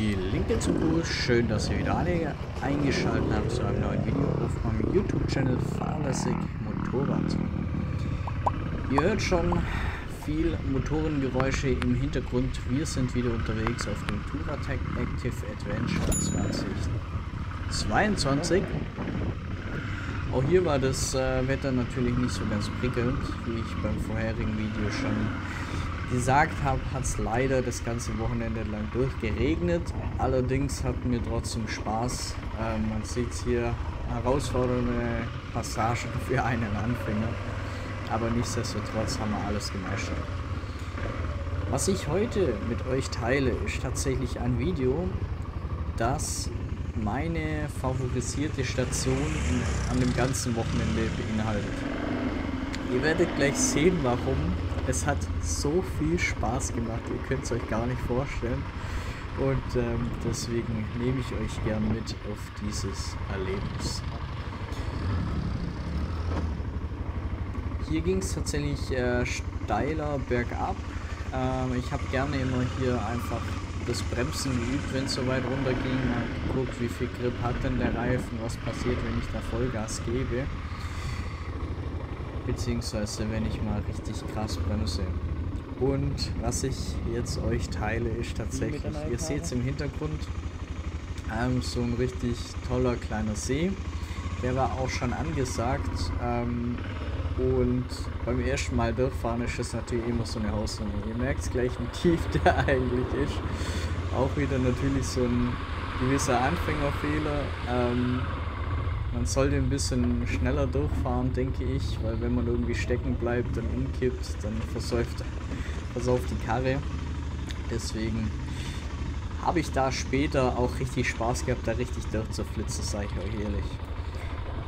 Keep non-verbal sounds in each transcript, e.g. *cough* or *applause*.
die Linke Gruß. Schön, dass ihr wieder alle eingeschaltet habt zu einem neuen Video auf meinem YouTube-Channel Fahrlässig Motorrad. Ihr hört schon viel Motorengeräusche im Hintergrund. Wir sind wieder unterwegs auf dem Touratec Active Adventure 2022. Auch hier war das äh, Wetter natürlich nicht so ganz prickelnd, wie ich beim vorherigen Video schon gesagt habe, hat es leider das ganze Wochenende lang durchgeregnet. Allerdings hatten wir trotzdem Spaß. Ähm, man sieht hier herausfordernde Passagen *laughs* für einen Anfänger. Aber nichtsdestotrotz haben wir alles gemeistert. Was ich heute mit euch teile, ist tatsächlich ein Video, das meine favorisierte Station in, an dem ganzen Wochenende beinhaltet. Ihr werdet gleich sehen, warum es hat so viel Spaß gemacht, ihr könnt es euch gar nicht vorstellen. Und ähm, deswegen nehme ich euch gern mit auf dieses Erlebnis. Hier ging es tatsächlich äh, steiler bergab. Ähm, ich habe gerne immer hier einfach das Bremsen geübt, wenn es so weit runter ging. Mal geguckt, wie viel Grip hat denn der Reifen, was passiert, wenn ich da Vollgas gebe beziehungsweise wenn ich mal richtig krass bremse. Und was ich jetzt euch teile, ist tatsächlich, ihr seht es im Hintergrund, ähm, so ein richtig toller kleiner See. Der war auch schon angesagt. Ähm, und beim ersten Mal durchfahren ist es natürlich immer so eine Hausnummer. Ihr merkt gleich, wie tief *laughs* der eigentlich ist. Auch wieder natürlich so ein gewisser Anfängerfehler. Ähm, man sollte ein bisschen schneller durchfahren, denke ich, weil wenn man irgendwie stecken bleibt und umkippt, dann versäuft, versauft die Karre. Deswegen habe ich da später auch richtig Spaß gehabt, da richtig durchzuflitzen, sage ich euch ehrlich.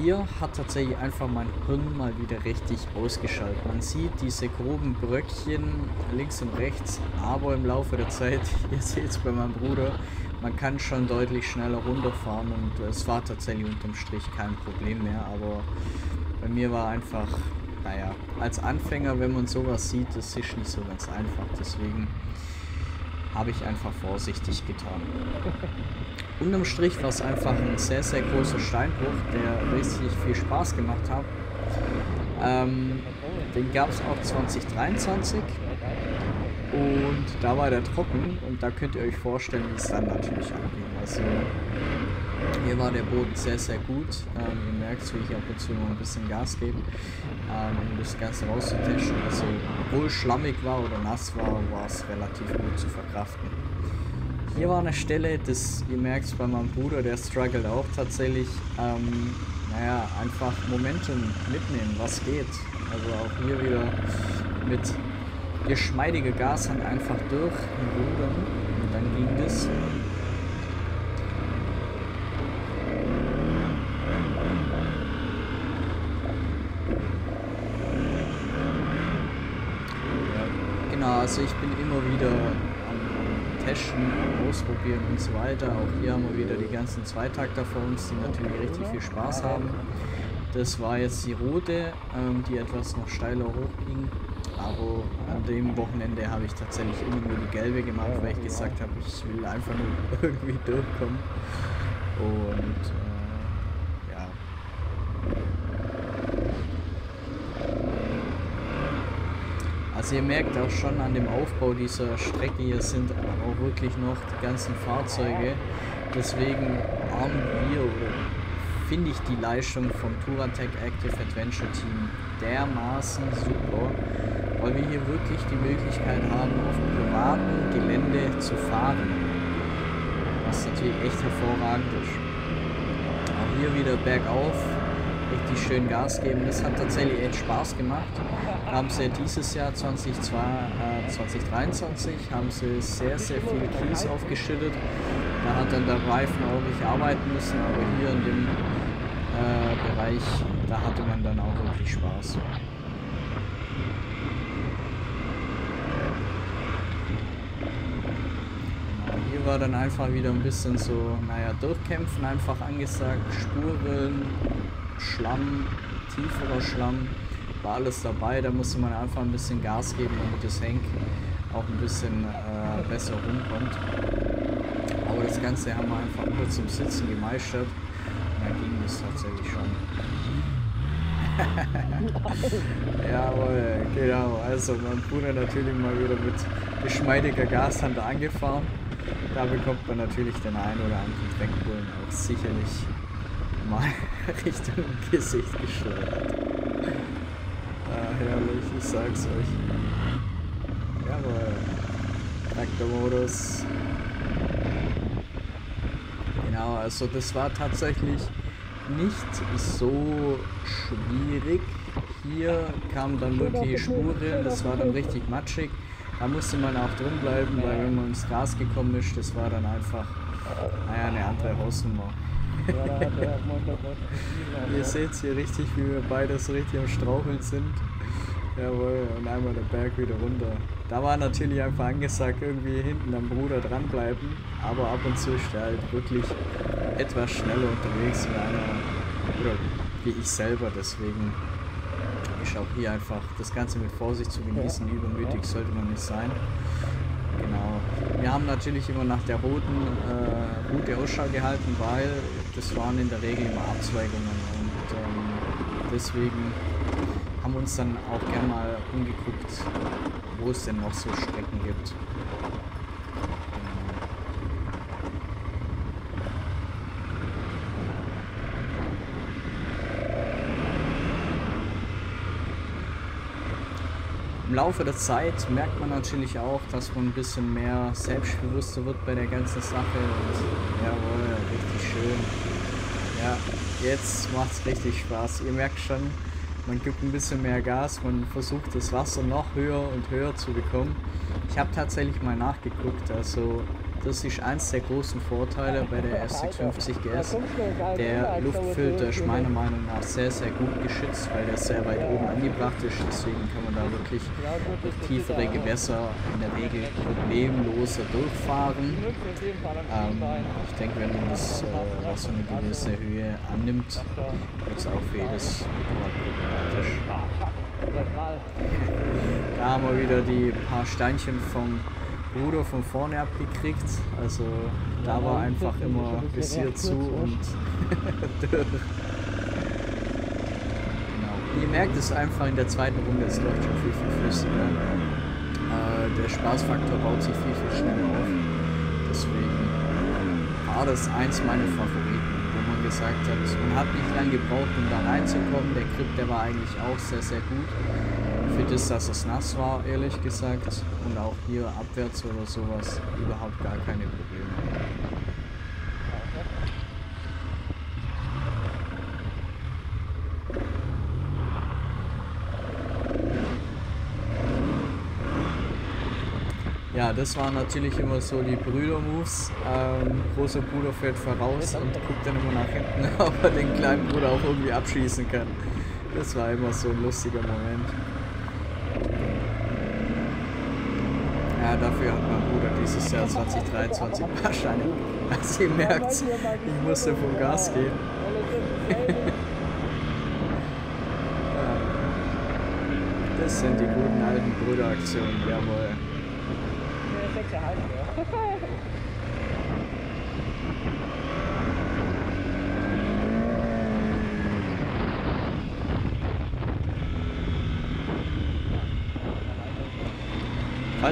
Hier hat tatsächlich einfach mein Hirn mal wieder richtig ausgeschaltet. Man sieht diese groben Bröckchen links und rechts, aber im Laufe der Zeit, *laughs* ihr seht es bei meinem Bruder, man kann schon deutlich schneller runterfahren und es war tatsächlich unterm Strich kein Problem mehr, aber bei mir war einfach, naja, als Anfänger, wenn man sowas sieht, das ist nicht so ganz einfach, deswegen habe ich einfach vorsichtig getan. Unterm Strich war es einfach ein sehr, sehr großer Steinbruch, der richtig viel Spaß gemacht hat. Ähm, den gab es auch 2023 und da war der trocken und da könnt ihr euch vorstellen, wie es dann natürlich abging. Also hier war der Boden sehr, sehr gut. Ähm, ihr merkt, wie ich ab und zu noch ein bisschen Gas gebe, ähm, um das Ganze rauszutesten. Also obwohl schlammig war oder nass war, war es relativ gut zu verkraften. Hier war eine Stelle, das ihr merkt bei meinem Bruder, der struggelt auch tatsächlich. Ähm, naja, einfach Momentum mitnehmen, was geht. Also auch hier wieder mit geschmeidige Gashand einfach durch rudern und dann ging das. genau, also ich bin immer wieder am Testen, am Ausprobieren und so weiter. Auch hier haben wir wieder die ganzen Zweitakter vor uns, die natürlich richtig viel Spaß haben. Das war jetzt die rote, ähm, die etwas noch steiler hochging. Aber an dem Wochenende habe ich tatsächlich immer nur die gelbe gemacht, weil ich gesagt habe, ich will einfach nur *laughs* irgendwie durchkommen. Und äh, ja. Also ihr merkt auch schon an dem Aufbau dieser Strecke, hier sind auch wirklich noch die ganzen Fahrzeuge. Deswegen haben wir finde ich die Leistung vom Touratec Active Adventure Team dermaßen super weil wir hier wirklich die Möglichkeit haben, auf privatem Gelände zu fahren. Was natürlich echt hervorragend ist. Auch hier wieder bergauf, richtig schön Gas geben. Das hat tatsächlich echt Spaß gemacht. Haben sie dieses Jahr 2022, äh, 2023 haben sie sehr, sehr viel Kies aufgeschüttet. Da hat dann der Reifen nicht arbeiten müssen, aber hier in dem äh, Bereich, da hatte man dann auch wirklich Spaß. war dann einfach wieder ein bisschen so, naja, durchkämpfen einfach angesagt, Spuren, Schlamm, tieferer Schlamm, war alles dabei. Da musste man einfach ein bisschen Gas geben, damit das Henk auch ein bisschen äh, besser rumkommt. Aber das Ganze haben wir einfach nur zum Sitzen gemeistert. Und dann ging das tatsächlich schon. *laughs* Jawohl, genau. Also mein Bruder natürlich mal wieder mit geschmeidiger Gashand angefahren. Da bekommt man natürlich den einen oder anderen Dreckbullen auch sicherlich mal *laughs* Richtung Gesicht geschleudert. Ah, herrlich, ich sag's euch. Jawohl. Traktormodus. Genau, also das war tatsächlich nicht so schwierig. Hier kamen dann wirkliche Spuren, das war dann richtig matschig. Da musste man auch drin bleiben, weil wenn man ins Gas gekommen ist, das war dann einfach naja, eine andere Hausnummer. Ihr seht hier richtig, wie wir beide so richtig am Straucheln sind. Jawohl, und einmal der Berg wieder runter. Da war natürlich einfach angesagt, irgendwie hinten am Bruder dranbleiben, aber ab und zu ist der halt wirklich etwas schneller unterwegs wie einer, oder wie ich selber, deswegen ist auch hier einfach das Ganze mit Vorsicht zu genießen, übermütig sollte man nicht sein. Genau. Wir haben natürlich immer nach der roten äh, Route Ausschau gehalten, weil das waren in der Regel immer Abzweigungen und ähm, deswegen haben wir uns dann auch gerne mal umgeguckt, wo es denn noch so Strecken gibt. Laufe der Zeit merkt man natürlich auch, dass man ein bisschen mehr selbstbewusster wird bei der ganzen Sache und jawohl, richtig schön. Ja, jetzt macht es richtig Spaß. Ihr merkt schon, man gibt ein bisschen mehr Gas, man versucht das Wasser noch höher und höher zu bekommen. Ich habe tatsächlich mal nachgeguckt, also das ist eins der großen Vorteile bei der S650 GS. Der Luftfilter ist meiner Meinung nach sehr, sehr gut geschützt, weil der sehr weit oben angebracht ist. Deswegen kann man da wirklich durch tiefere Gewässer in der Regel problemloser durchfahren. Ähm, ich denke, wenn man das äh, auf so eine gewisse Höhe annimmt, wird es auch für jedes problematisch. Da haben wir wieder die paar Steinchen vom Bruder von vorne abgekriegt. Also da war einfach immer bis hier zu und durch. *laughs* Genau. Ihr merkt es einfach in der zweiten Runde, es läuft schon viel, viel flüssiger. Äh, der Spaßfaktor baut sich viel, viel schneller auf. Deswegen war das eins meiner Favoriten, wo man gesagt hat, man hat nicht lange gebraucht, um da reinzukommen. Der Grip, der war eigentlich auch sehr, sehr gut für das, dass es nass war, ehrlich gesagt. Und auch hier abwärts oder sowas überhaupt gar keine Probleme. Ja, das waren natürlich immer so die Brüder-Moves. Ähm, großer Bruder fährt voraus und guckt dann immer nach hinten, *laughs* ob er den kleinen Bruder auch irgendwie abschießen kann. Das war immer so ein lustiger Moment. Ja, dafür hat mein Bruder dieses Jahr 2023 wahrscheinlich. Also ihr merkt, ich musste vom Gas gehen. *laughs* das sind die guten alten Brüderaktionen, jawohl. *laughs*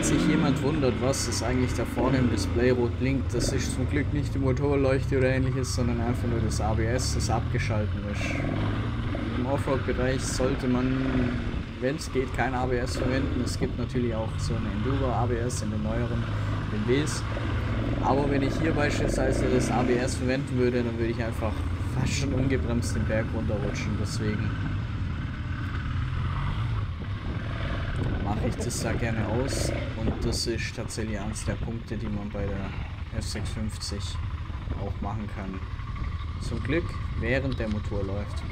Falls sich jemand wundert, was das eigentlich da vorne im Display rot blinkt, das ist zum Glück nicht die Motorleuchte oder ähnliches, sondern einfach nur das ABS, das abgeschaltet ist. Im Offroad-Bereich sollte man, wenn es geht, kein ABS verwenden. Es gibt natürlich auch so ein Enduro ABS in den neueren BMWs. Aber wenn ich hier beispielsweise das ABS verwenden würde, dann würde ich einfach fast schon ungebremst den Berg runterrutschen. Deswegen ich das da gerne aus und das ist tatsächlich eines der Punkte, die man bei der F650 auch machen kann. Zum Glück während der Motor läuft.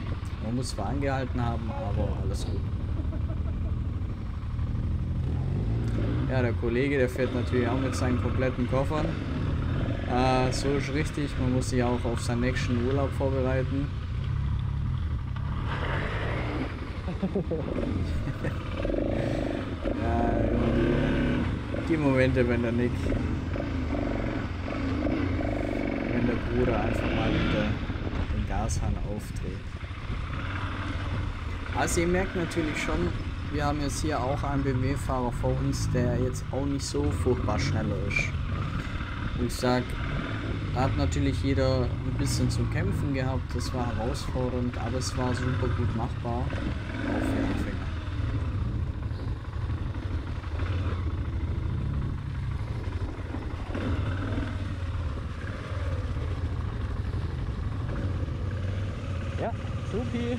Man muss zwar angehalten haben, aber alles gut. Ja, der Kollege, der fährt natürlich auch mit seinen kompletten Koffern. Äh, so ist richtig, man muss sich auch auf seinen nächsten Urlaub vorbereiten. *laughs* die Momente, wenn der Nick wenn der Bruder einfach mal wieder den Gashahn aufdreht. Also ihr merkt natürlich schon, wir haben jetzt hier auch einen BMW-Fahrer vor uns, der jetzt auch nicht so furchtbar schneller ist. Und ich sag, da hat natürlich jeder ein bisschen zu kämpfen gehabt, das war herausfordernd, aber es war super gut machbar, auch für Anfänger. Ja, supi.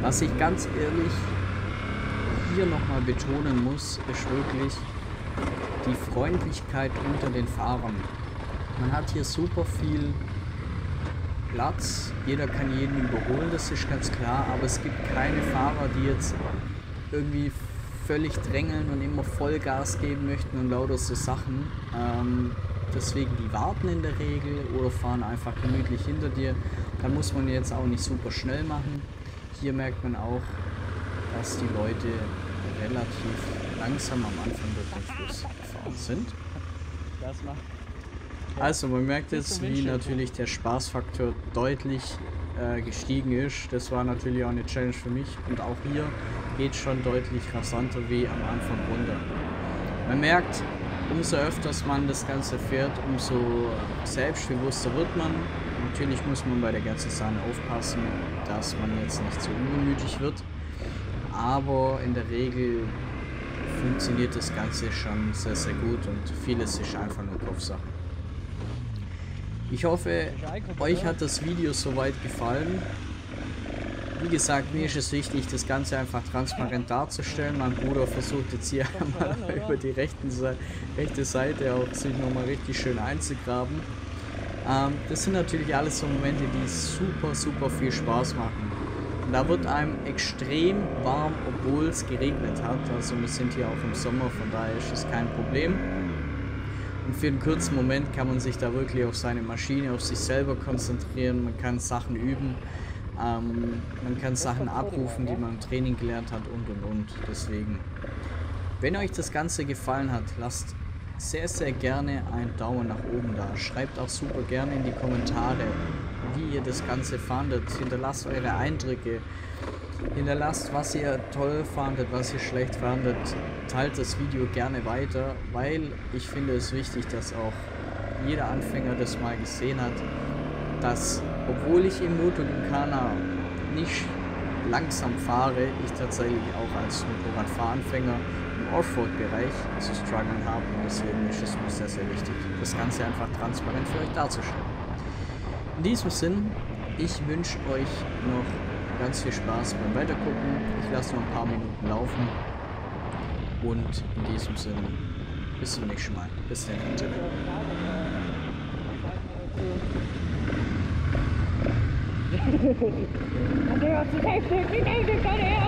Was ich ganz ehrlich hier nochmal betonen muss, ist wirklich die Freundlichkeit unter den Fahrern. Man hat hier super viel Platz, jeder kann jeden überholen, das ist ganz klar, aber es gibt keine Fahrer, die jetzt irgendwie völlig drängeln und immer Vollgas geben möchten und lauter so Sachen. Ähm, deswegen, die warten in der Regel oder fahren einfach gemütlich hinter dir. Da muss man jetzt auch nicht super schnell machen hier merkt man auch, dass die Leute relativ langsam am Anfang durch den Fluss gefahren sind. Also man merkt jetzt, wie natürlich der Spaßfaktor deutlich äh, gestiegen ist. Das war natürlich auch eine Challenge für mich und auch hier geht schon deutlich rasanter wie am Anfang runter. Man merkt, umso öfters man das Ganze fährt, umso selbstbewusster wird man Natürlich muss man bei der ganzen Sache aufpassen, dass man jetzt nicht zu übermütig wird. Aber in der Regel funktioniert das Ganze schon sehr, sehr gut und vieles ist einfach nur Kopfsache. Ich hoffe, euch hat das Video soweit gefallen. Wie gesagt, mir ist es wichtig, das Ganze einfach transparent darzustellen. Mein Bruder versucht jetzt hier *laughs* mal über die rechten, rechte Seite auch sich nochmal richtig schön einzugraben. Ähm, das sind natürlich alles so Momente, die super, super viel Spaß machen. Und da wird einem extrem warm, obwohl es geregnet hat. Also wir sind hier auch im Sommer, von daher ist es kein Problem. Und für einen kurzen Moment kann man sich da wirklich auf seine Maschine, auf sich selber konzentrieren. Man kann Sachen üben. Ähm, man kann Sachen abrufen, die man im Training gelernt hat und und und. Deswegen, wenn euch das Ganze gefallen hat, lasst sehr, sehr gerne einen Daumen nach oben da. Schreibt auch super gerne in die Kommentare, wie ihr das Ganze fandet. Hinterlasst eure Eindrücke. Hinterlasst, was ihr toll fandet, was ihr schlecht fandet. Teilt das Video gerne weiter, weil ich finde es wichtig, dass auch jeder Anfänger das mal gesehen hat, dass obwohl ich im Moto Gymkhana nicht langsam fahre, ich tatsächlich auch als Motorradfahranfänger Offroad-Bereich zu strugglen haben. Und deswegen ist es mir sehr, sehr wichtig, das Ganze einfach transparent für euch darzustellen. In diesem Sinn, ich wünsche euch noch ganz viel Spaß beim Weitergucken. Ich lasse noch ein paar Minuten laufen. Und in diesem Sinn, bis zum nächsten Mal. Bis dann. Und *laughs*